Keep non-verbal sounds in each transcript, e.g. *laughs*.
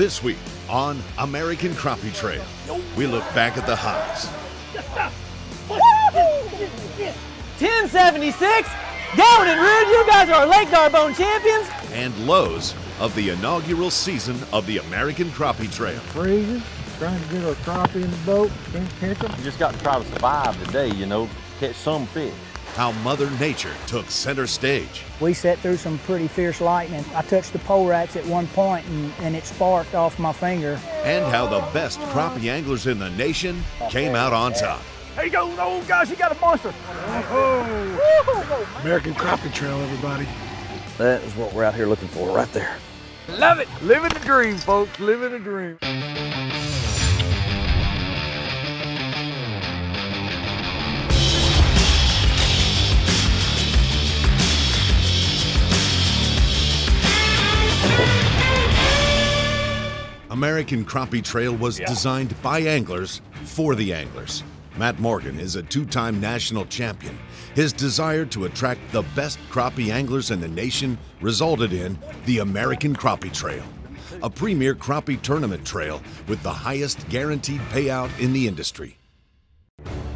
This week on American Crappie Trail, we look back at the highs 1076. Gowan and Rude, you guys are our Lake D'Arbonne champions. and lows of the inaugural season of the American Crappie Trail. freezing, trying to get our crappie in the boat, can't catch them. You just got to try to survive today, you know, catch some fish. How Mother Nature took center stage. We set through some pretty fierce lightning. I touched the pole racks at one point and, and it sparked off my finger. and how the best crappie anglers in the nation came out on top. There you go, oh gosh, you got a monster. American Crappie Trail, everybody. That is what we're out here looking for right there. Love it. Living the dream, folks, living the dream. American Crappie Trail was designed by anglers for the anglers. Matt Morgan is a two time national champion. His desire to attract the best crappie anglers in the nation resulted in the American Crappie Trail, a premier crappie tournament trail with the highest guaranteed payout in the industry.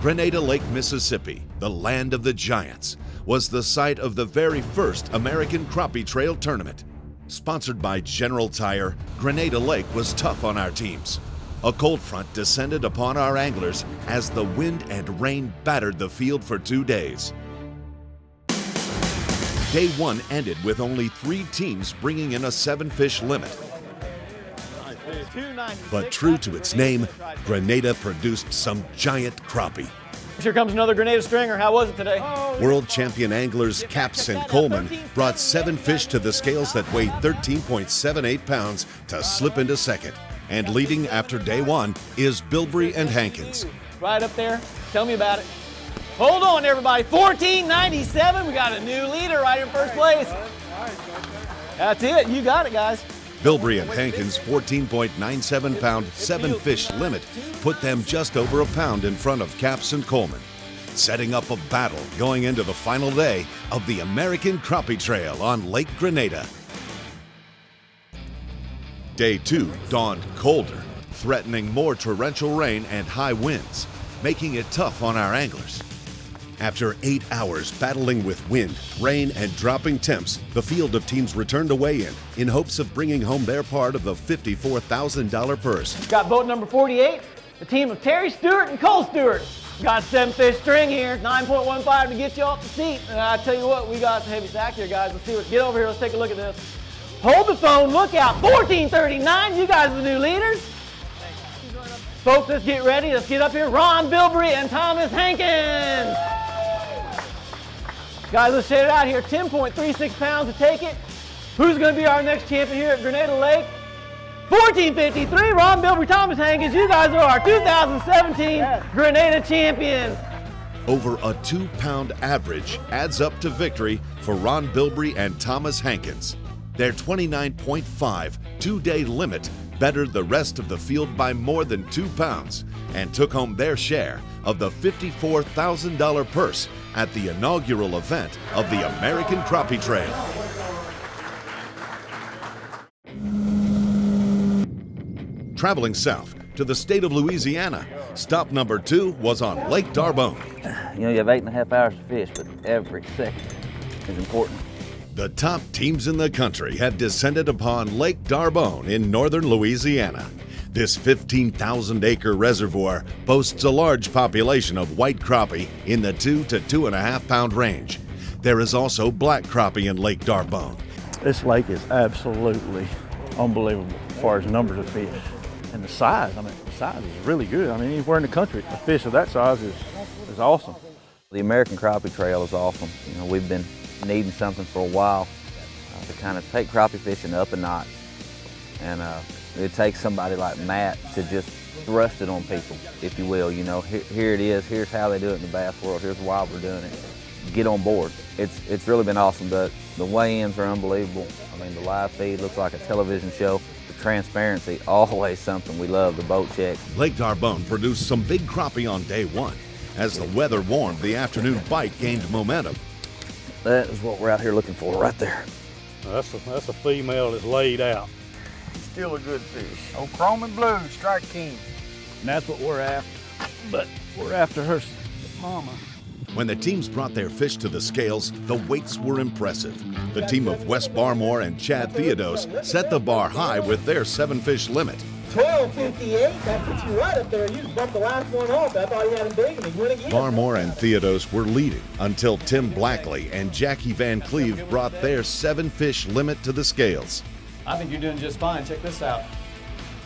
Grenada Lake, Mississippi, the land of the giants, was the site of the very first American Crappie Trail tournament. Sponsored by General Tire, Grenada Lake was tough on our teams. A cold front descended upon our anglers as the wind and rain battered the field for two days. Day one ended with only three teams bringing in a seven fish limit. But true to its name, Grenada produced some giant crappie. Here comes another Grenada stringer. How was it today? World champion anglers Capps and Coleman brought seven fish to the scales that weighed 13.78 pounds to slip into second. And leading after day one is Bilbrey and Hankins. Right up there. Tell me about it. Hold on, everybody. 1497. We got a new leader right in first place. That's it. You got it, guys. Bilbrey and Hankins' 14.97 pound seven fish limit put them just over a pound in front of Capps and Coleman, setting up a battle going into the final day of the American Crappie Trail on Lake Grenada. Day two dawned colder, threatening more torrential rain and high winds, making it tough on our anglers. After eight hours battling with wind, rain, and dropping temps, the field of teams returned to weigh in in hopes of bringing home their part of the $54,000 purse. Got boat number 48, the team of Terry Stewart and Cole Stewart. Got seven fish string here, 9.15 to get you off the seat. And I tell you what, we got some heavy sack here, guys. Let's see what. Get over here. Let's take a look at this. Hold the phone. Look out. 1439. You guys are the new leaders. Folks, let's get ready. Let's get up here. Ron Bilbrey and Thomas Hankins. Guys, let's shade it out here. 10.36 pounds to take it. Who's going to be our next champion here at Grenada Lake? 1453, Ron Bilbrey, Thomas Hankins. You guys are our 2017 Grenada champions. Over a two pound average adds up to victory for Ron Bilbrey and Thomas Hankins. Their 29.5 two day limit bettered the rest of the field by more than two pounds and took home their share of the $54,000 purse at the inaugural event of the American Crappie Trail. Traveling south to the state of Louisiana, stop number two was on Lake D'Arbonne. You know, you have eight and a half hours to fish, but every second is important. The top teams in the country have descended upon Lake D'Arbonne in northern Louisiana. This 15,000 acre reservoir boasts a large population of white crappie in the two to two and a half pound range. There is also black crappie in Lake D'Arbonne. This lake is absolutely unbelievable as far as numbers of fish. And the size, I mean, the size is really good. I mean, anywhere in the country, a fish of that size is, is awesome. The American Crappie Trail is awesome. You know, we've been needing something for a while uh, to kind of take crappie fishing up a notch. And uh, it takes somebody like Matt to just thrust it on people, if you will. You know, here, here it is, here's how they do it in the bass world, here's why we're doing it. Get on board. It's, it's really been awesome. The, the weigh-ins are unbelievable. I mean, the live feed looks like a television show. The transparency, *laughs* always something we love, the boat check. Lake D'Arbonne produced some big crappie on day one. As the weather warmed, the afternoon bite gained momentum. That is what we're out here looking for right there. That's a, that's a female that's laid out. Still a good fish. Oh, chrome and blue, strike king. And that's what we're after. But we're after her mama. When the teams brought their fish to the scales, the weights were impressive. The team of Wes Barmore and Chad Theodos set the bar high with their seven fish limit. 1258, that puts you right up there. You bumped the last one off. I thought you had him big and he went again. Barmore and Theodos were leading until Tim Blackley and Jackie Van Cleve brought their seven fish limit to the scales. I think you're doing just fine. Check this out.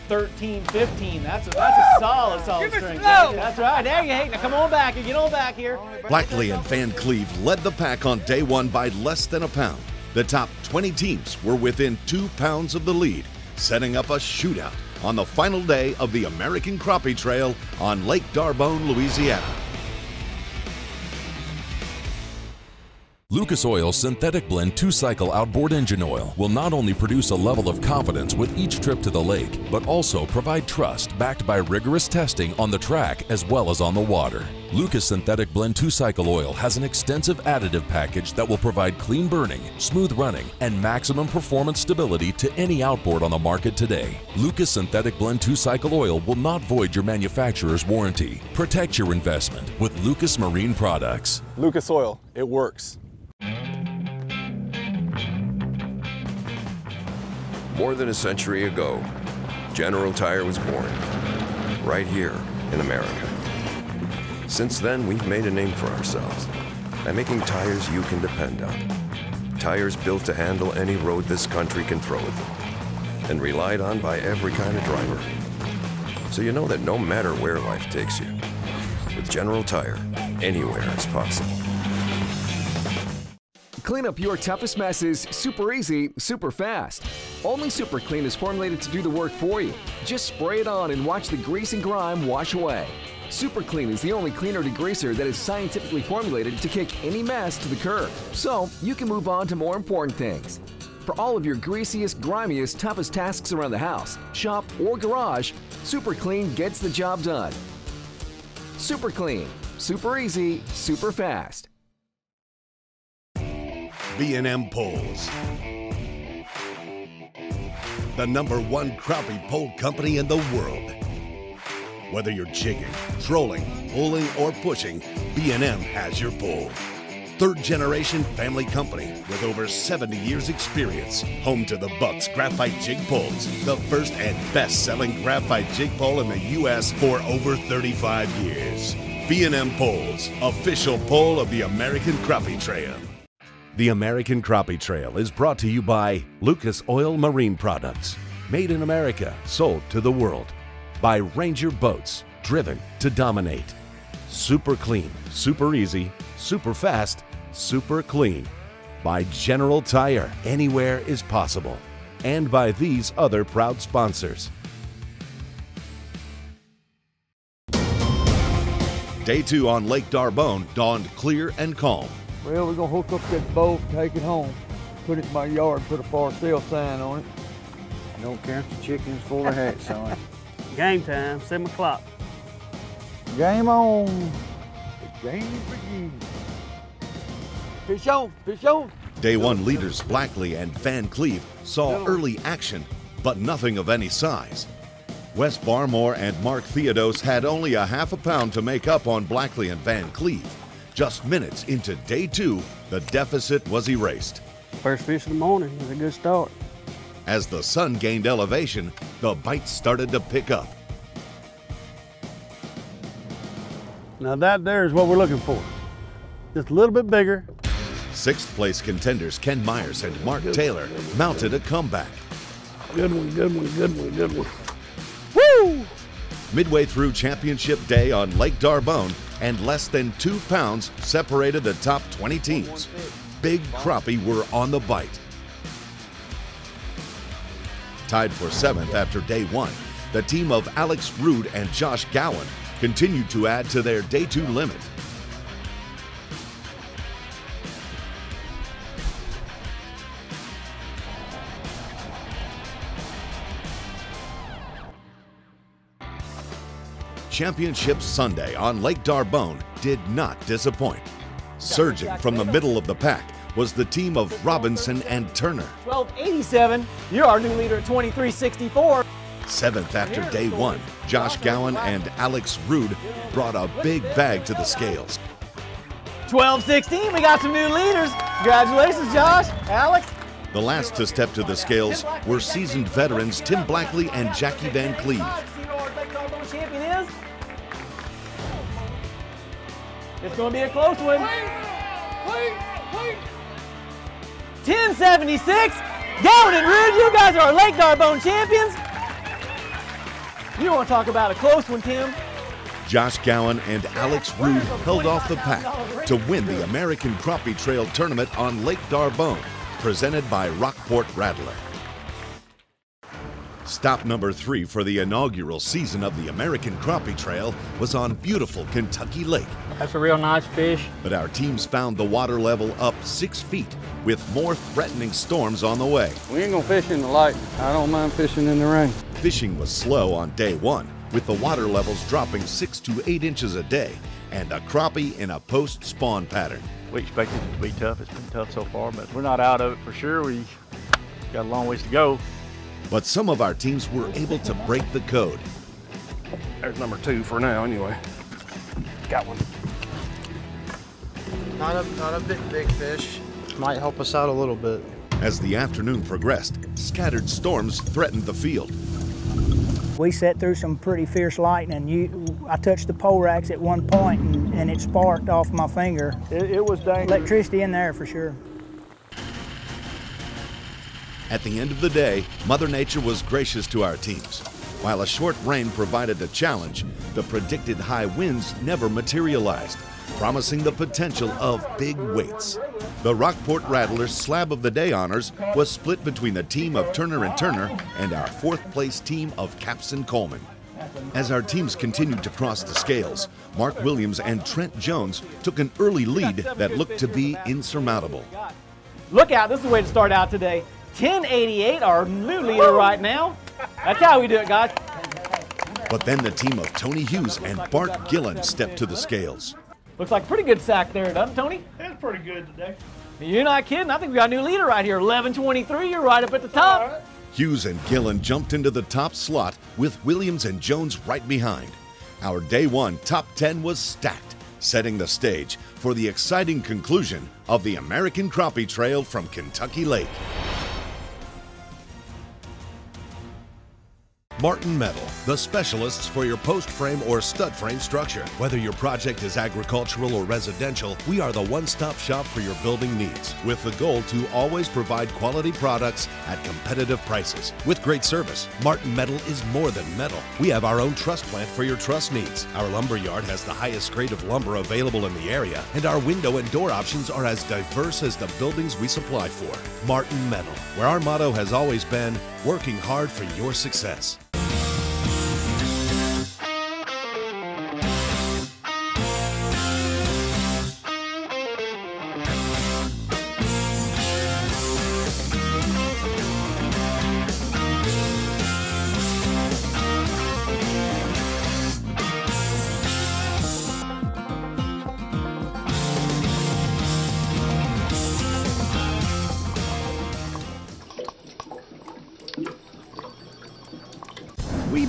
13, 15. That's a, that's a solid, solid string. That's right. There you go. Now come on back. You get on back here. Blackley and Van Cleve led the pack on day one by less than a pound. The top 20 teams were within two pounds of the lead, setting up a shootout on the final day of the American Crappie Trail on Lake D'Arbonne, Louisiana. Lucas Oil Synthetic Blend 2-Cycle Outboard Engine Oil will not only produce a level of confidence with each trip to the lake, but also provide trust backed by rigorous testing on the track as well as on the water. Lucas Synthetic Blend 2-Cycle Oil has an extensive additive package that will provide clean burning, smooth running, and maximum performance stability to any outboard on the market today. Lucas Synthetic Blend 2-Cycle Oil will not void your manufacturer's warranty. Protect your investment with Lucas Marine Products. Lucas Oil, it works. More than a century ago, General Tire was born, right here in America. Since then, we've made a name for ourselves by making tires you can depend on. Tires built to handle any road this country can throw at them, and relied on by every kind of driver. So you know that no matter where life takes you, with General Tire, anywhere is possible. Clean up your toughest messes super easy, super fast. Only Super Clean is formulated to do the work for you. Just spray it on and watch the grease and grime wash away. Super Clean is the only cleaner degreaser that is scientifically formulated to kick any mess to the curb, so you can move on to more important things. For all of your greasiest, grimiest, toughest tasks around the house, shop, or garage, Super Clean gets the job done. Super Clean, super easy, super fast. B&M Poles. The number one crappie pole company in the world. Whether you're jigging, trolling, pulling, or pushing, B&M has your pole. Third generation family company with over 70 years experience. Home to the Bucks Graphite Jig Poles, the first and best selling graphite jig pole in the U.S. for over 35 years. B&M Poles, official pole of the American Crappie Trail. The American Crappie Trail is brought to you by Lucas Oil Marine Products. Made in America, sold to the world. By Ranger Boats, driven to dominate. Super clean, super easy, super fast, super clean. By General Tire, anywhere is possible. And by these other proud sponsors. Day two on Lake D'Arbonne dawned clear and calm. Well, we're gonna hook up that boat, take it home, put it in my yard, put a for sale sign on it. Don't count the chickens for the hats on. *laughs* Game time, 7 o'clock. Game on. The game begins. Fish on, fish on. Day one leaders Blackley and Van Cleve saw early action, but nothing of any size. Wes Barmore and Mark Theodos had only a half a pound to make up on Blackley and Van Cleve. Just minutes into day two, the deficit was erased. First fish of the morning was a good start. As the sun gained elevation, the bites started to pick up. Now that there is what we're looking for. Just a little bit bigger. Sixth place contenders Ken Myers and Mark Taylor mounted a comeback. Good one, good one, good one, good one. Woo! Midway through championship day on Lake D'Arbonne, and less than two pounds separated the top 20 teams. Big crappie were on the bite. Tied for seventh after day one, the team of Alex Rude and Josh Gowan continued to add to their day two limit. Championship Sunday on Lake D'Arbonne did not disappoint. Surging from the middle of the pack was the team of Robinson and Turner. 1287, you're our new leader at 2364. Seventh after day one, Josh Gowan and Alex Rude brought a big bag to the scales. 1216, we got some new leaders. Congratulations, Josh, Alex. The last to step to the scales were seasoned veterans Tim Blackley and Jackie Van Cleve. Going to be a close one. 1076. Gowan and Rude, you guys are our Lake D'Arbonne champions. You want to talk about a close one, Tim? Josh Gowan and Alex Rude held off the pack to win the American Crappie Trail Tournament on Lake D'Arbonne, presented by Rockport Rattler. Stop number three for the inaugural season of the American Crappie Trail was on beautiful Kentucky Lake. That's a real nice fish. But our teams found the water level up six feet with more threatening storms on the way. We ain't gonna fish in the light. I don't mind fishing in the rain. Fishing was slow on day one, with the water levels dropping six to eight inches a day and a crappie in a post spawn pattern. We expected it to be tough. It's been tough so far, but we're not out of it for sure. We got a long ways to go. But some of our teams were able to break the code. There's number two for now, anyway. Got one. Not a, not a big, big fish. Might help us out a little bit. As the afternoon progressed, scattered storms threatened the field. We set through some pretty fierce lightning. You, I touched the pole racks at one point and, and it sparked off my finger. It, it was dangerous. Electricity in there for sure. At the end of the day, Mother Nature was gracious to our teams. While a short rain provided a challenge, the predicted high winds never materialized, promising the potential of big weights. The Rockport Rattlers Slab of the Day honors was split between the team of Turner and Turner and our fourth place team of Capps and Coleman. As our teams continued to cross the scales, Mark Williams and Trent Jones took an early lead that looked to be insurmountable. Look out, this is the way to start out today. 1088, our new leader right now. That's how we do it, guys. But then the team of Tony Hughes and Bart Gillen stepped to the scales. Looks like a pretty good sack there, doesn't it, Tony? It's pretty good today. You're not kidding. I think we got a new leader right here. 1123, you're right up at the top. Hughes and Gillen jumped into the top slot with Williams and Jones right behind. Our day one top 10 was stacked, setting the stage for the exciting conclusion of the American Crappie Trail from Kentucky Lake. Martin Metal, the specialists for your post frame or stud frame structure. Whether your project is agricultural or residential, we are the one stop shop for your building needs, with the goal to always provide quality products at competitive prices. With great service, Martin Metal is more than metal. We have our own truss plant for your truss needs. Our lumber yard has the highest grade of lumber available in the area, and our window and door options are as diverse as the buildings we supply for. Martin Metal, where our motto has always been working hard for your success.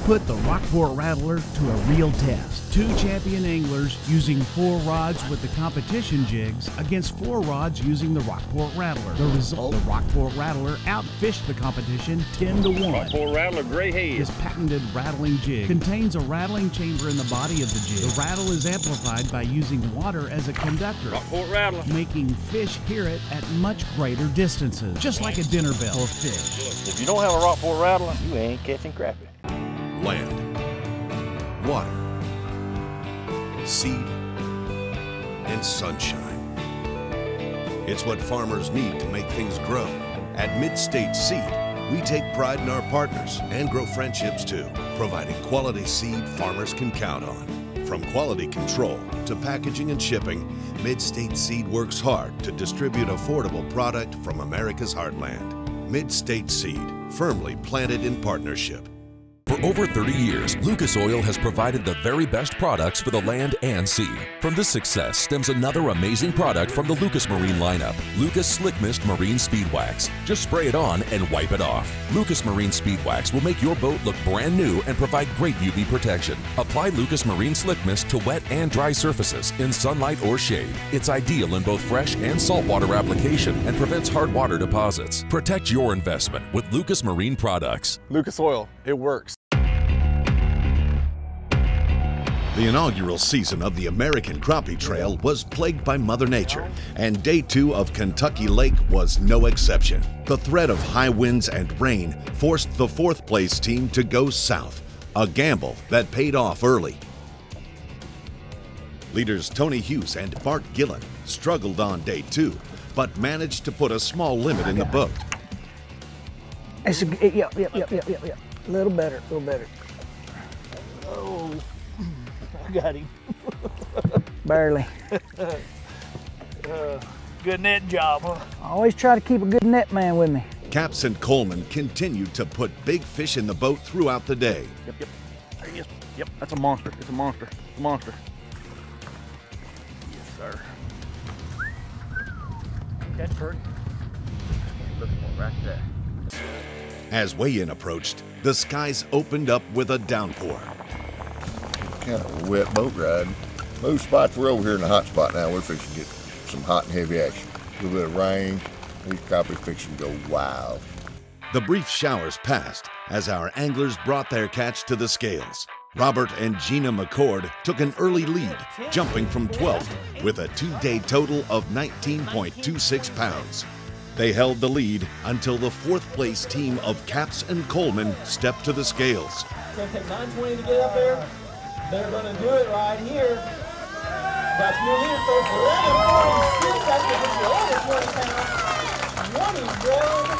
Put the Rockport Rattler to a real test. Two champion anglers using four rods with the competition jigs against four rods using the Rockport Rattler. The result, the Rockport Rattler outfished the competition 10 to 1. Rockport Rattler Gray Head. His patented rattling jig contains a rattling chamber in the body of the jig. The rattle is amplified by using water as a conductor, Rockport Rattler. making fish hear it at much greater distances, just like a dinner bell for fish. If you don't have a Rockport Rattler, you ain't catching crappie. Land, water, seed, and sunshine. It's what farmers need to make things grow. At Mid-State Seed, we take pride in our partners and grow friendships too, providing quality seed farmers can count on. From quality control to packaging and shipping, Mid-State Seed works hard to distribute affordable product from America's heartland. Mid-State Seed, firmly planted in partnership. For over 30 years, Lucas Oil has provided the very best products for the land and sea. From this success stems another amazing product from the Lucas Marine lineup, Lucas Slick Mist Marine Speed Wax. Just spray it on and wipe it off. Lucas Marine Speed Wax will make your boat look brand new and provide great UV protection. Apply Lucas Marine Slick Mist to wet and dry surfaces in sunlight or shade. It's ideal in both fresh and saltwater application and prevents hard water deposits. Protect your investment with Lucas Marine products. Lucas Oil, it works. The inaugural season of the American Crappie Trail was plagued by Mother Nature, and day two of Kentucky Lake was no exception. The threat of high winds and rain forced the fourth place team to go south, a gamble that paid off early. Leaders Tony Hughes and Bart Gillen struggled on day two, but managed to put a small limit in the boat. It's a, yep, yep, yep, yep, yep, yep. A little better, a little better. Oh, I *laughs* got him. Barely. Uh, good net job, huh? I always try to keep a good net man with me. Capps and Coleman continued to put big fish in the boat throughout the day. Yep, yep. There he is. Yep, that's a monster. It's a monster. It's a monster. Yes, sir. Catch Kurt. Look for right there. As weigh-in approached, the skies opened up with a downpour. Kind of a wet boat ride. Most spots we're over here in the hot spot now. We're fixing to get some hot and heavy action. A little bit of rain. These crappie fixing to go wild. The brief showers passed as our anglers brought their catch to the scales. Robert and Gina McCord took an early lead, jumping from 12th with a two-day total of 19.26 pounds. They held the lead until the fourth place team of Capps and Coleman stepped to the scales. It's gonna take 920 to get up there. They're gonna do it right here. That's new leader, folks. 1146. That's gonna put you over 20 pounds. 20 grams.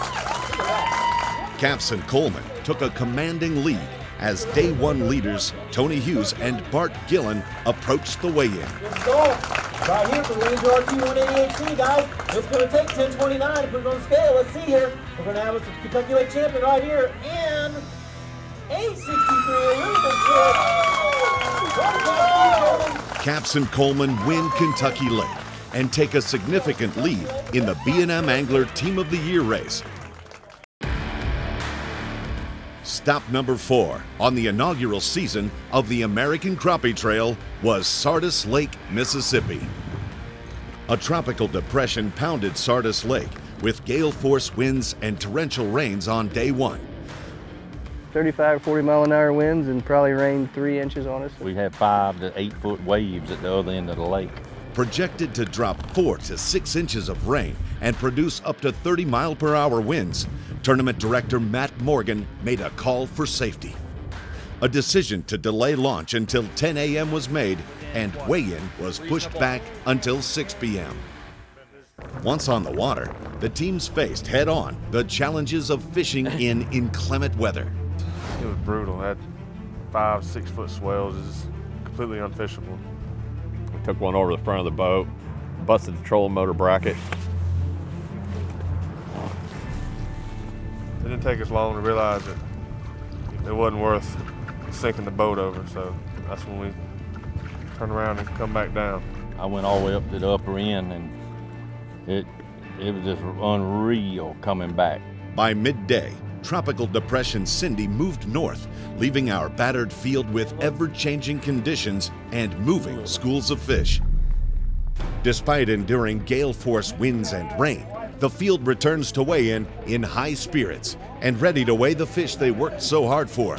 Look. Capps and Coleman took a commanding lead as day one leaders Tony Hughes and Bart Gillen approached the weigh-in. Let's go. Right here for Ranger RT 188C, guys. It's going to take 1029 to put it on the scale. Let's see here. We're going to have a Kentucky Lake champion right here. And 863 Capps and Coleman win Kentucky Lake and take a significant lead in the B&M Angler Team of the Year race. Stop number four on the inaugural season of the American Crappie Trail was Sardis Lake, Mississippi. A tropical depression pounded Sardis Lake with gale force winds and torrential rains on day one. 35 or 40 mile an hour winds and probably rained three inches on us. We had five to eight foot waves at the other end of the lake. Projected to drop four to six inches of rain and produce up to 30 mile per hour winds, tournament director Matt Morgan made a call for safety. A decision to delay launch until 10 a.m. was made and weigh-in was pushed back until 6 p.m. Once on the water, the teams faced head-on the challenges of fishing in inclement weather. It was brutal. Had five, six foot swells. It's completely unfishable. We took one over the front of the boat, busted the trolling motor bracket. It didn't take us long to realize that it wasn't worth sinking the boat over. So that's when we turned around and come back down. I went all the way up to the upper end and it it was just unreal coming back. By midday, Tropical Depression Cindy moved north, leaving our battered field with ever-changing conditions and moving schools of fish. Despite enduring gale force winds and rain, the field returns to weigh-in in high spirits and ready to weigh the fish they worked so hard for.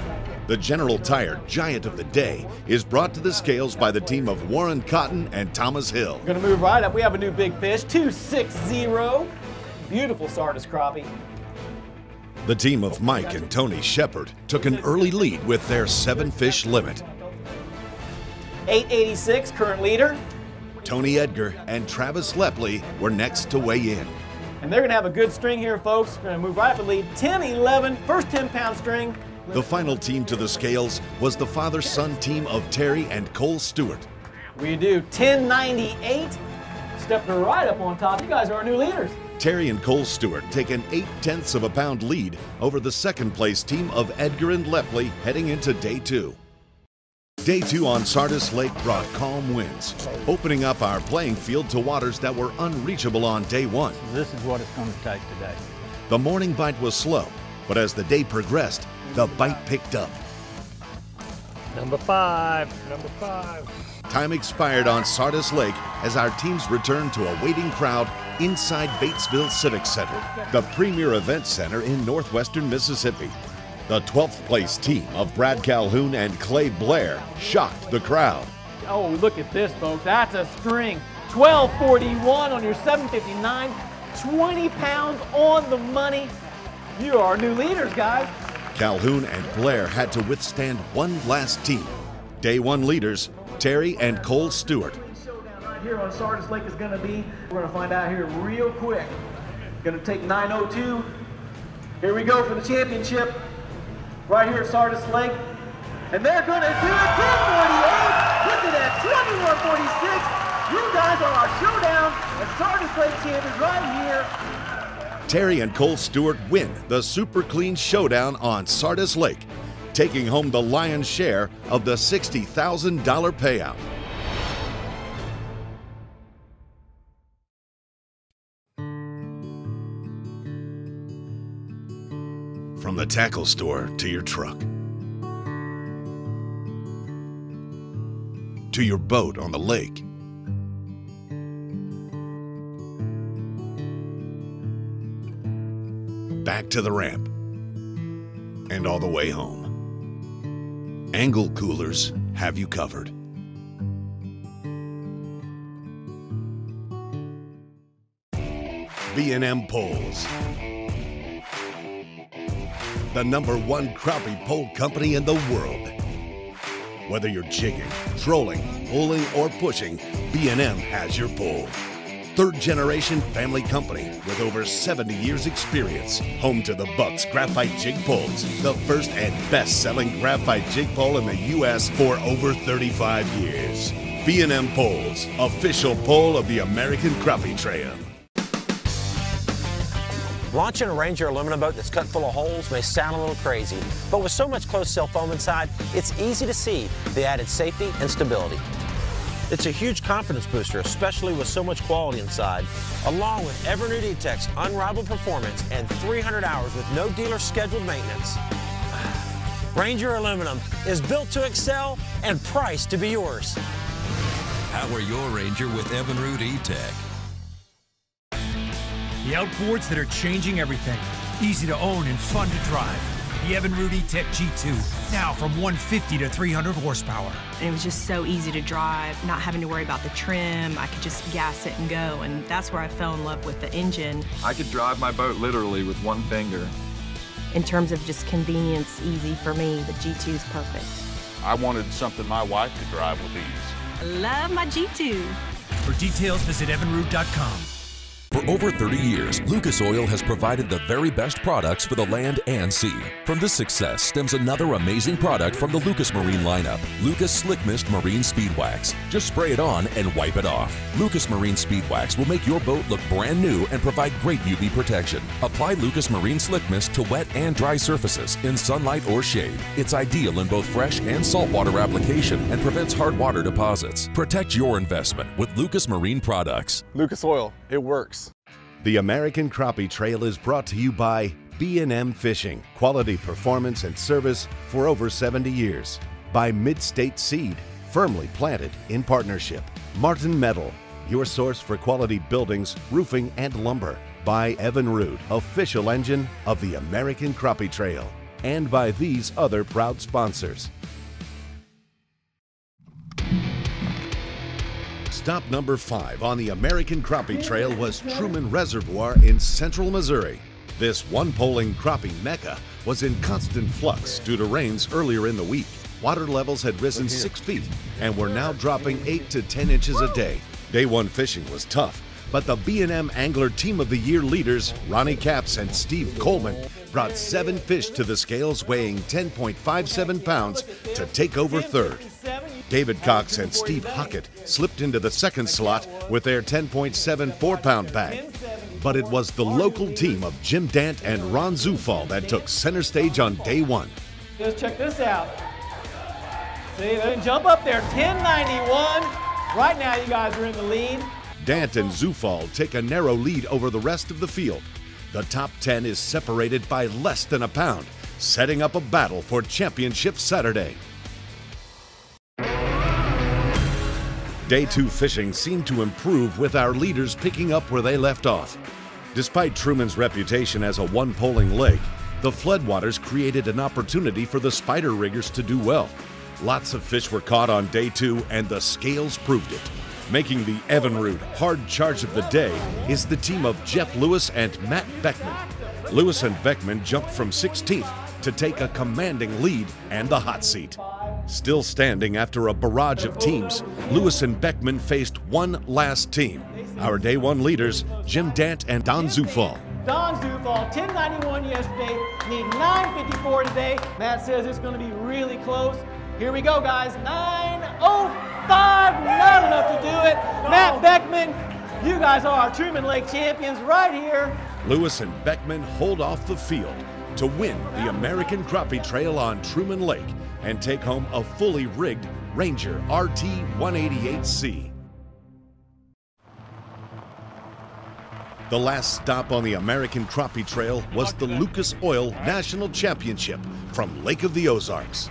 The General Tire Giant of the Day is brought to the scales by the team of Warren Cotton and Thomas Hill. We're gonna move right up. We have a new big fish, 260. Beautiful Sardis crappie. The team of Mike and Tony Shepard took an early lead with their seven fish limit. 886, current leader. Tony Edgar and Travis Lepley were next to weigh in. And they're gonna have a good string here, folks. We're gonna move right up lead. 10 11, first 10 pound string. The final team to the scales was the father son team of Terry and Cole Stewart. We do 1098. Stepping right up on top. You guys are our new leaders. Terry and Cole Stewart take an 8 tenths of a pound lead over the second place team of Edgar and Lepley heading into day two. Day two on Sardis Lake brought calm winds, opening up our playing field to waters that were unreachable on day one. This is what it's going to take today. The morning bite was slow, but as the day progressed, the bite picked up. Number five, number five. Time expired on Sardis Lake as our teams returned to a waiting crowd inside Batesville Civic Center, the premier event center in northwestern Mississippi. The 12th place team of Brad Calhoun and Clay Blair shocked the crowd. Oh, look at this, folks. That's a string. 1241 on your 759. 20 pounds on the money. You are new leaders, guys. Calhoun and Blair had to withstand one last team. Day one leaders, Terry and Cole Stewart. Right here on Sardis Lake is going to be, we're going to find out here real quick. Going to take 902. Here we go for the championship. Right here at Sardis Lake. And they're going to do it 1048. Look at that, 2146. You guys are our showdown at Sardis Lake champions right here. Terry and Cole Stewart win the Super Clean Showdown on Sardis Lake, taking home the lion's share of the $60,000 payout. From the tackle store to your truck, to your boat on the lake. back to the ramp, and all the way home. Engel coolers have you covered. B&M Poles. The number one crappie pole company in the world. Whether you're jigging, trolling, pulling, or pushing, B&M has your pole third generation family company with over 70 years experience. Home to the Bucks Graphite Jig Poles, the first and best selling graphite jig pole in the U.S. for over 35 years. B&M Poles, official pole of the American Crappie Trail. Launching a Ranger aluminum boat that's cut full of holes may sound a little crazy, but with so much closed cell foam inside, it's easy to see the added safety and stability. It's a huge confidence booster, especially with so much quality inside, along with Evinrude E-Tech's unrivaled performance and 300 hours with no dealer scheduled maintenance. *sighs* Ranger Aluminum is built to excel and priced to be yours. Power your Ranger with Evinrude E-Tech. The outboards that are changing everything. Easy to own and fun to drive. The Evinrude E-Tech G2, now from 150 to 300 horsepower. And it was just so easy to drive, not having to worry about the trim. I could just gas it and go, and that's where I fell in love with the engine. I could drive my boat literally with one finger. In terms of just convenience, easy for me, the G2 is perfect. I wanted something my wife could drive with ease. I love my G2. For details, visit evinrude.com. For over 30 years, Lucas Oil has provided the very best products for the land and sea. From this success stems another amazing product from the Lucas Marine lineup, Lucas Slick Mist Marine Speed Wax. Just spray it on and wipe it off. Lucas Marine Speed Wax will make your boat look brand new and provide great UV protection. Apply Lucas Marine Slick Mist to wet and dry surfaces in sunlight or shade. It's ideal in both fresh and saltwater application and prevents hard water deposits. Protect your investment with Lucas Marine products. Lucas Oil, it works. The American Crappie Trail is brought to you by B&M Fishing, quality performance and service for over 70 years. By Midstate Seed, firmly planted in partnership. Martin Metal, your source for quality buildings, roofing, and lumber. By Evinrude, official engine of the American Crappie Trail. And by these other proud sponsors. Stop number five on the American Crappie Trail was Truman Reservoir in central Missouri. This one poling crappie mecca was in constant flux due to rains earlier in the week. Water levels had risen six feet and were now dropping eight to 10 inches a day. Day one fishing was tough, but the B&M Angler Team of the Year leaders, Ronnie Capps and Steve Coleman, brought seven fish to the scales weighing 10.57 pounds to take over third. David Cox and Steve Huckett slipped into the second slot with their 10.74 pound bag. But it was the local team of Jim Dant and Ron Zufall that took center stage on day one. Just check this out. See, they didn't jump up there. 1091. Right now, you guys are in the lead. Dant and Zufall take a narrow lead over the rest of the field. The top 10 is separated by less than a pound, setting up a battle for Championship Saturday. Day two fishing seemed to improve with our leaders picking up where they left off. Despite Truman's reputation as a one poling lake, the floodwaters created an opportunity for the spider riggers to do well. Lots of fish were caught on day two, and the scales proved it. Making the Evinrude hard charge of the day is the team of Jeff Lewis and Matt Beckman. Lewis and Beckman jumped from 16th to take a commanding lead and the hot seat. Still standing after a barrage of teams, Lewis and Beckman faced one last team. Our day one leaders, Jim Dant and Don Zufall. Don Zufall, 1091 yesterday, need 954 today. Matt says it's going to be really close. Here we go, guys. 905, not enough to do it. Matt Beckman, you guys are our Truman Lake champions right here. Lewis and Beckman hold off the field to win the American Crappie Trail on Truman Lake and take home a fully rigged Ranger RT 188C. The last stop on the American Crappie Trail was the Lucas Oil National Championship from Lake of the Ozarks.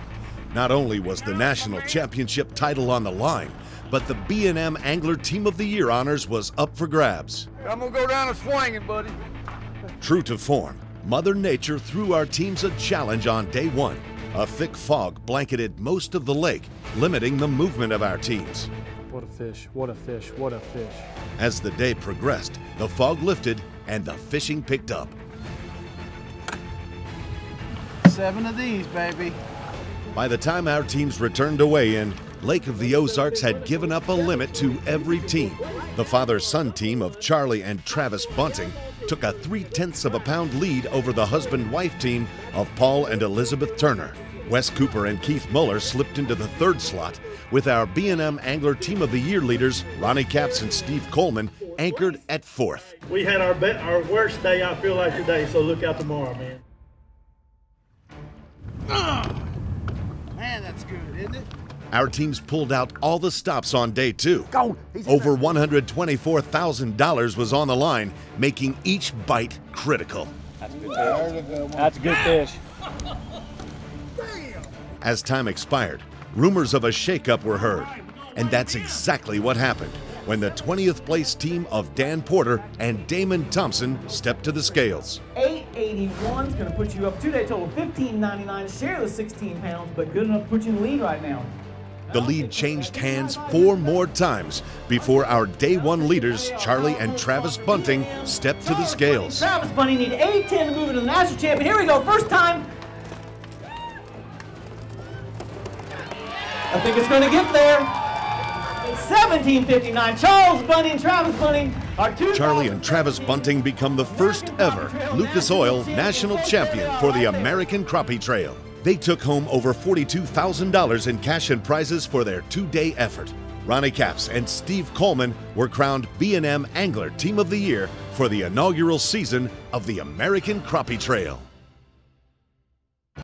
Not only was the national championship title on the line, but the B&M Angler Team of the Year honors was up for grabs. I'm gonna go down and swing it, buddy. True to form, Mother Nature threw our teams a challenge on day one. A thick fog blanketed most of the lake, limiting the movement of our teams. What a fish, what a fish, what a fish. As the day progressed, the fog lifted and the fishing picked up. Seven of these, baby. By the time our teams returned to weigh in, Lake of the Ozarks had given up a limit to every team. The father son team of Charlie and Travis Bunting took a three tenths of a pound lead over the husband wife team of Paul and Elizabeth Turner. Wes Cooper and Keith Muller slipped into the third slot, with our B&M Angler Team of the Year leaders, Ronnie Capps and Steve Coleman, anchored at fourth. We had our be- our worst day, I feel like today, so look out tomorrow, man. Ah! Man, that's good, isn't it? Our teams pulled out all the stops on day two. Go! Over $124,000 was on the line, making each bite critical. That's a good fish. That's a good fish. As time expired, rumors of a shakeup were heard. And that's exactly what happened when the 20th place team of Dan Porter and Damon Thompson stepped to the scales. 881 is going to put you up two day total 1599 share the 16 pounds, but good enough to put you in the lead right now. The lead changed hands four more times before our day one leaders, Charlie and Travis Bunting, stepped to the scales. Travis Bunny need 810 to move into the national champion. Here we go, first time. I think it's going to get there. 1759. Charles Bunny and Travis Bunny are two. Charlie and Travis Bunting become the first ever Lucas Oil national champion for the American Crappie Trail. They took home over $42,000 in cash and prizes for their two-day effort. Ronnie Capps and Steve Coleman were crowned B&M Angler Team of the Year for the inaugural season of the American Crappie Trail.